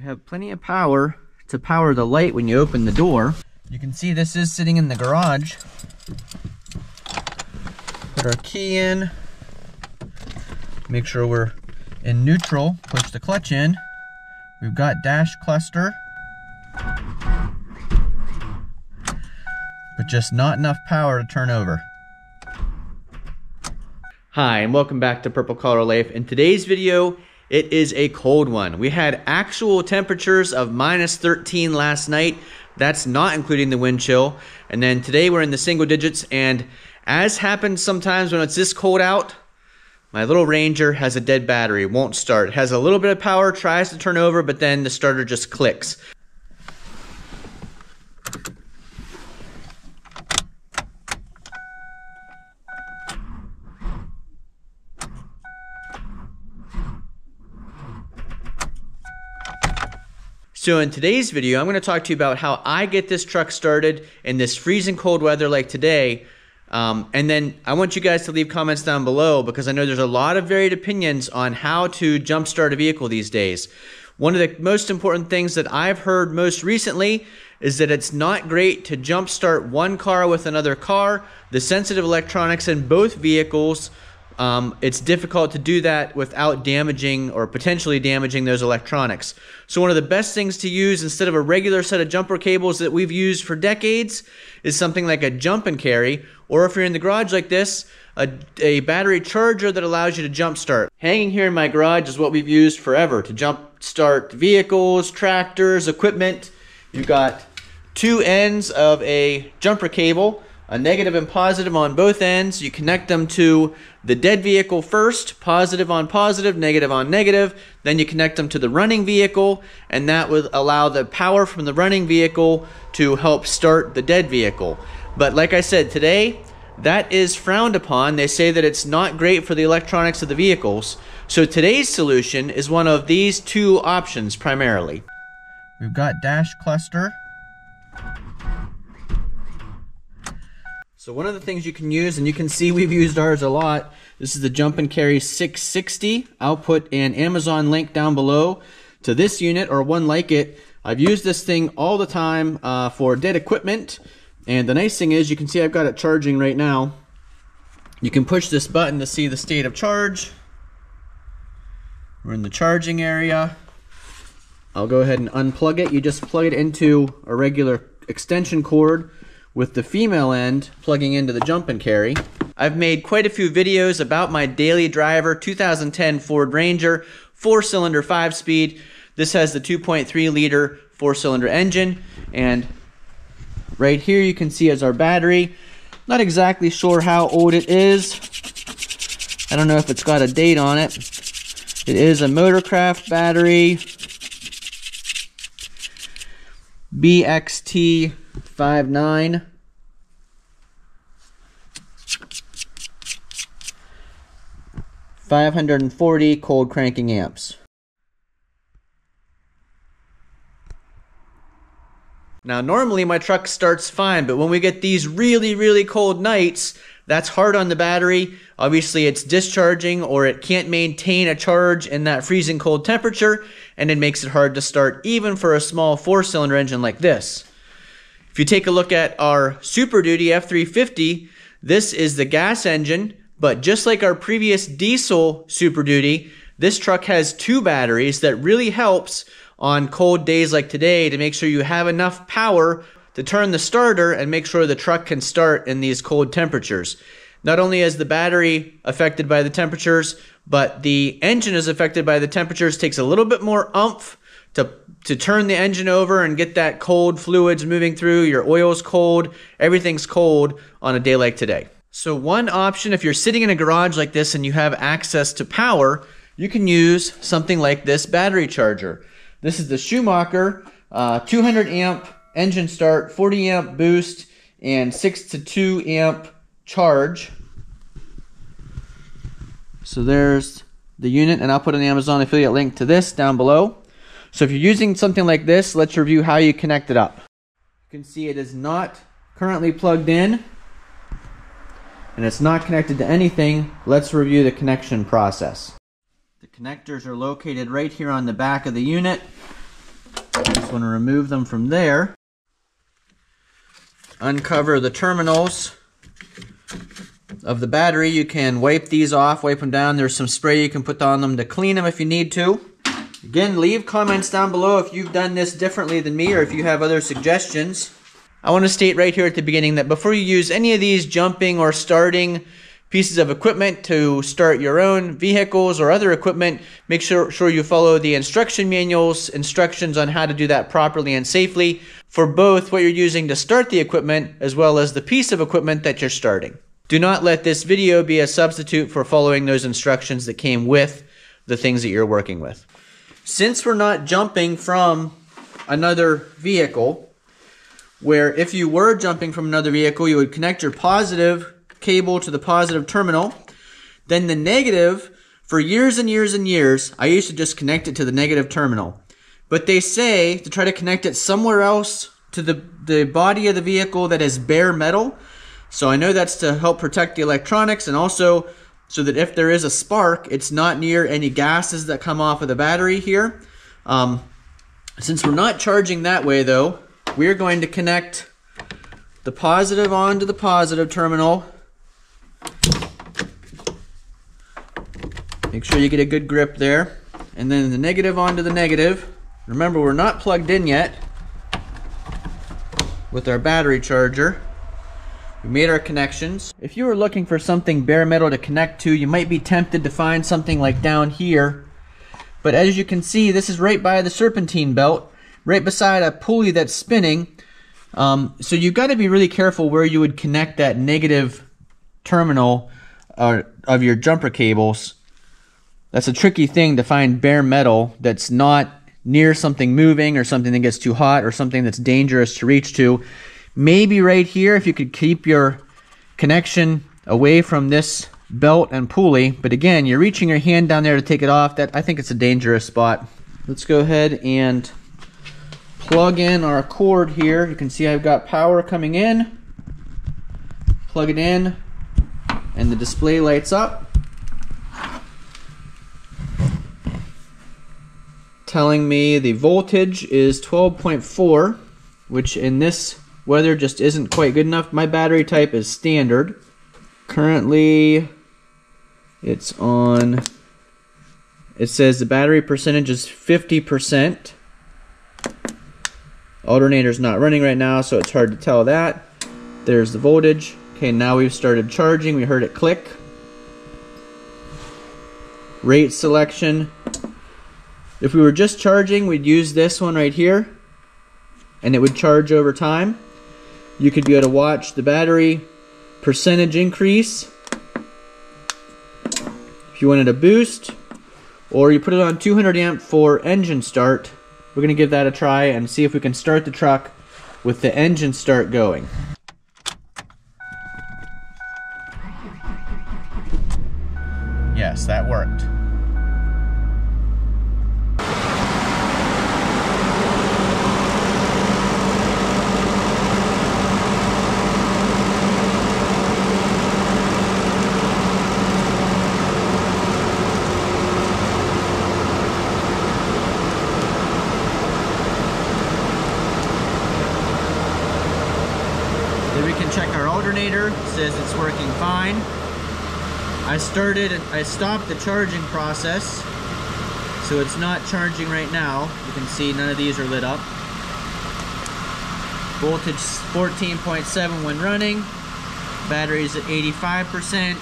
We have plenty of power to power the light when you open the door. You can see this is sitting in the garage. Put our key in. Make sure we're in neutral. Push the clutch in. We've got dash cluster. But just not enough power to turn over. Hi, and welcome back to Purple Collar Life. In today's video, it is a cold one. We had actual temperatures of minus 13 last night. That's not including the wind chill. And then today we're in the single digits. And as happens sometimes when it's this cold out, my little Ranger has a dead battery, won't start. Has a little bit of power, tries to turn over, but then the starter just clicks. So in today's video, I'm going to talk to you about how I get this truck started in this freezing cold weather like today. Um, and then I want you guys to leave comments down below because I know there's a lot of varied opinions on how to jumpstart a vehicle these days. One of the most important things that I've heard most recently is that it's not great to jumpstart one car with another car. The sensitive electronics in both vehicles um, it's difficult to do that without damaging or potentially damaging those electronics. So one of the best things to use instead of a regular set of jumper cables that we've used for decades is something like a jump and carry, or if you're in the garage like this, a, a battery charger that allows you to jump start. Hanging here in my garage is what we've used forever to jump start vehicles, tractors, equipment. You've got two ends of a jumper cable a negative and positive on both ends. You connect them to the dead vehicle first, positive on positive, negative on negative. Then you connect them to the running vehicle, and that would allow the power from the running vehicle to help start the dead vehicle. But like I said, today, that is frowned upon. They say that it's not great for the electronics of the vehicles. So today's solution is one of these two options primarily. We've got dash cluster So one of the things you can use, and you can see we've used ours a lot, this is the Jump and Carry 660. I'll put an Amazon link down below to this unit or one like it. I've used this thing all the time uh, for dead equipment. And the nice thing is you can see I've got it charging right now. You can push this button to see the state of charge. We're in the charging area. I'll go ahead and unplug it. You just plug it into a regular extension cord with the female end plugging into the jump and carry. I've made quite a few videos about my daily driver 2010 Ford Ranger, four cylinder, five speed. This has the 2.3 liter four cylinder engine and right here you can see as our battery. Not exactly sure how old it is. I don't know if it's got a date on it. It is a Motorcraft battery. BXT 59. Five hundred and forty cold cranking amps. Now normally my truck starts fine, but when we get these really, really cold nights, that's hard on the battery. Obviously it's discharging or it can't maintain a charge in that freezing cold temperature and it makes it hard to start even for a small four cylinder engine like this. If you take a look at our Super Duty F350, this is the gas engine, but just like our previous diesel Super Duty, this truck has two batteries that really helps on cold days like today to make sure you have enough power to turn the starter and make sure the truck can start in these cold temperatures. Not only is the battery affected by the temperatures, but the engine is affected by the temperatures, takes a little bit more umph to to turn the engine over and get that cold fluids moving through. Your oil's cold, everything's cold on a day like today. So one option, if you're sitting in a garage like this and you have access to power, you can use something like this battery charger. This is the Schumacher uh, 200 amp engine start, 40 amp boost, and 6 to 2 amp charge. So there's the unit, and I'll put an Amazon affiliate link to this down below. So if you're using something like this, let's review how you connect it up. You can see it is not currently plugged in and it's not connected to anything. Let's review the connection process. The connectors are located right here on the back of the unit. I just want to remove them from there. Uncover the terminals of the battery. You can wipe these off, wipe them down. There's some spray you can put on them to clean them if you need to. Again, leave comments down below if you've done this differently than me or if you have other suggestions. I want to state right here at the beginning that before you use any of these jumping or starting pieces of equipment to start your own vehicles or other equipment, make sure, sure you follow the instruction manuals, instructions on how to do that properly and safely for both what you're using to start the equipment as well as the piece of equipment that you're starting. Do not let this video be a substitute for following those instructions that came with the things that you're working with. Since we're not jumping from another vehicle, where if you were jumping from another vehicle, you would connect your positive cable to the positive terminal. Then the negative, for years and years and years, I used to just connect it to the negative terminal. But they say to try to connect it somewhere else to the, the body of the vehicle that is bare metal. So I know that's to help protect the electronics and also so that if there is a spark, it's not near any gases that come off of the battery here. Um, since we're not charging that way though, we're going to connect the positive onto the positive terminal. Make sure you get a good grip there. And then the negative onto the negative. Remember, we're not plugged in yet with our battery charger. We made our connections. If you were looking for something bare metal to connect to, you might be tempted to find something like down here. But as you can see, this is right by the serpentine belt right beside a pulley that's spinning. Um, so you've got to be really careful where you would connect that negative terminal uh, of your jumper cables. That's a tricky thing to find bare metal that's not near something moving or something that gets too hot or something that's dangerous to reach to. Maybe right here if you could keep your connection away from this belt and pulley. But again, you're reaching your hand down there to take it off. That I think it's a dangerous spot. Let's go ahead and plug in our cord here. You can see I've got power coming in. Plug it in and the display lights up. Telling me the voltage is 12.4, which in this weather just isn't quite good enough. My battery type is standard. Currently, it's on, it says the battery percentage is 50%. Alternator's not running right now, so it's hard to tell that. There's the voltage. Okay, now we've started charging. We heard it click. Rate selection. If we were just charging, we'd use this one right here, and it would charge over time. You could be able to watch the battery percentage increase. If you wanted a boost, or you put it on 200 amp for engine start, we're going to give that a try and see if we can start the truck with the engine start going. Yes, that worked. Alternator says it's working fine. I started, I stopped the charging process, so it's not charging right now. You can see none of these are lit up. Voltage 14.7 when running. Battery's at 85%.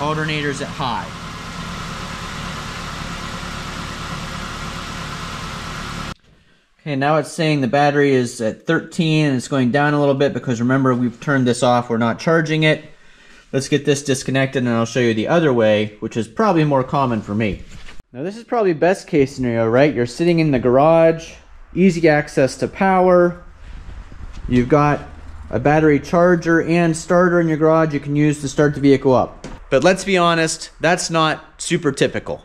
Alternator's at high. Okay, now it's saying the battery is at 13 and it's going down a little bit because remember we've turned this off, we're not charging it. Let's get this disconnected and I'll show you the other way, which is probably more common for me. Now this is probably best case scenario, right? You're sitting in the garage, easy access to power. You've got a battery charger and starter in your garage you can use to start the vehicle up. But let's be honest, that's not super typical.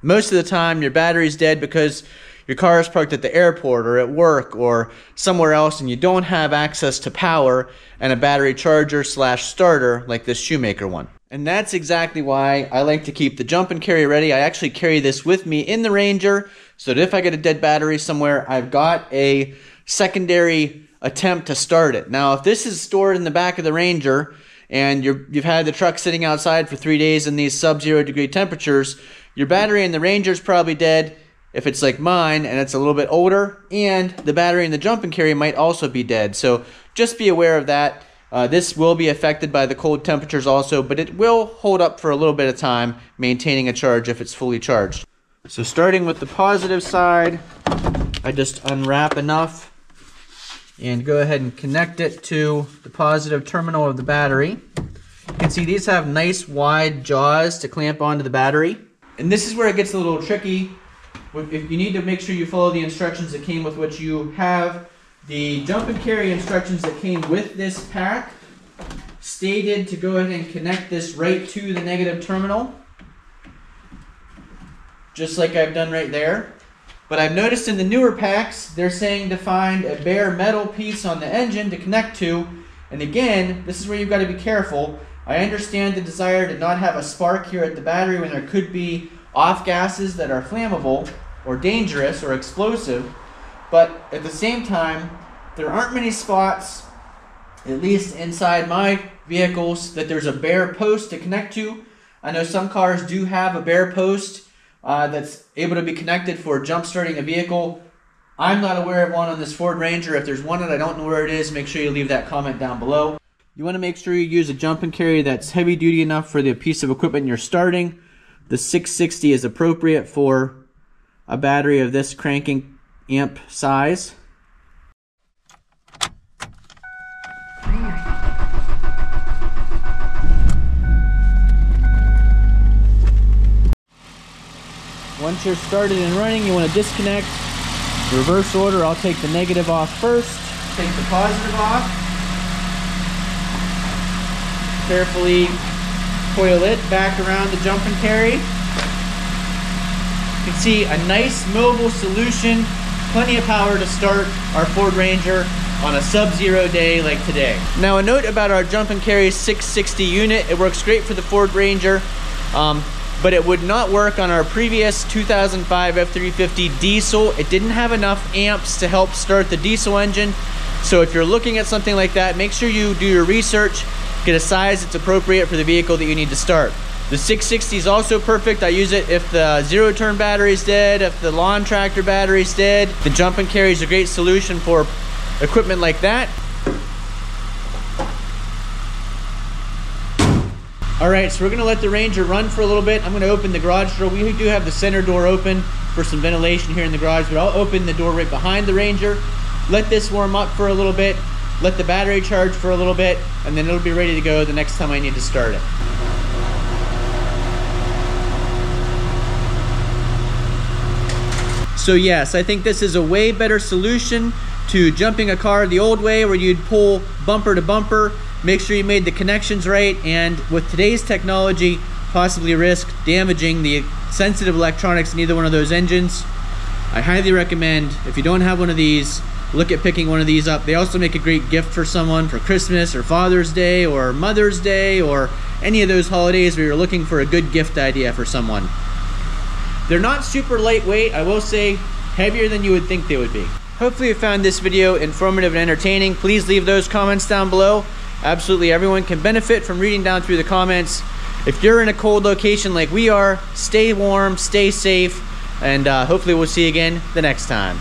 Most of the time your battery's dead because your car is parked at the airport or at work or somewhere else and you don't have access to power and a battery charger slash starter like this Schumacher one. And that's exactly why I like to keep the jump and carry ready. I actually carry this with me in the Ranger so that if I get a dead battery somewhere, I've got a secondary attempt to start it. Now, if this is stored in the back of the Ranger and you have had the truck sitting outside for three days in these sub-zero degree temperatures, your battery in the Ranger is probably dead if it's like mine and it's a little bit older, and the battery in the jump and carry might also be dead. So just be aware of that. Uh, this will be affected by the cold temperatures also, but it will hold up for a little bit of time, maintaining a charge if it's fully charged. So starting with the positive side, I just unwrap enough and go ahead and connect it to the positive terminal of the battery. You can see these have nice wide jaws to clamp onto the battery. And this is where it gets a little tricky. If you need to make sure you follow the instructions that came with what you have the jump and carry instructions that came with this pack stated to go ahead and connect this right to the negative terminal. Just like I've done right there. But I've noticed in the newer packs, they're saying to find a bare metal piece on the engine to connect to. And again, this is where you've got to be careful. I understand the desire to not have a spark here at the battery when there could be off gases that are flammable or dangerous or explosive. But at the same time, there aren't many spots, at least inside my vehicles, that there's a bare post to connect to. I know some cars do have a bare post uh, that's able to be connected for jump starting a vehicle. I'm not aware of one on this Ford Ranger. If there's one that I don't know where it is, make sure you leave that comment down below. You want to make sure you use a jump and carry that's heavy duty enough for the piece of equipment you're starting. The 660 is appropriate for a battery of this cranking amp size. Once you're started and running, you want to disconnect. Reverse order, I'll take the negative off first. Take the positive off. Carefully coil it back around the jump and carry. You can see a nice mobile solution, plenty of power to start our Ford Ranger on a sub-zero day like today. Now a note about our jump and carry 660 unit, it works great for the Ford Ranger. Um, but it would not work on our previous 2005 F350 diesel. It didn't have enough amps to help start the diesel engine. So if you're looking at something like that, make sure you do your research, get a size that's appropriate for the vehicle that you need to start. The 660 is also perfect. I use it if the zero turn battery is dead, if the lawn tractor battery is dead. The jump and carry is a great solution for equipment like that. All right, so we're gonna let the Ranger run for a little bit. I'm gonna open the garage door. We do have the center door open for some ventilation here in the garage, but I'll open the door right behind the Ranger. Let this warm up for a little bit, let the battery charge for a little bit, and then it'll be ready to go the next time I need to start it. So yes, I think this is a way better solution to jumping a car the old way where you'd pull bumper to bumper Make sure you made the connections right and with today's technology, possibly risk damaging the sensitive electronics in either one of those engines. I highly recommend, if you don't have one of these, look at picking one of these up. They also make a great gift for someone for Christmas or Father's Day or Mother's Day or any of those holidays where you're looking for a good gift idea for someone. They're not super lightweight, I will say heavier than you would think they would be. Hopefully you found this video informative and entertaining. Please leave those comments down below. Absolutely everyone can benefit from reading down through the comments. If you're in a cold location like we are, stay warm, stay safe, and uh, hopefully we'll see you again the next time.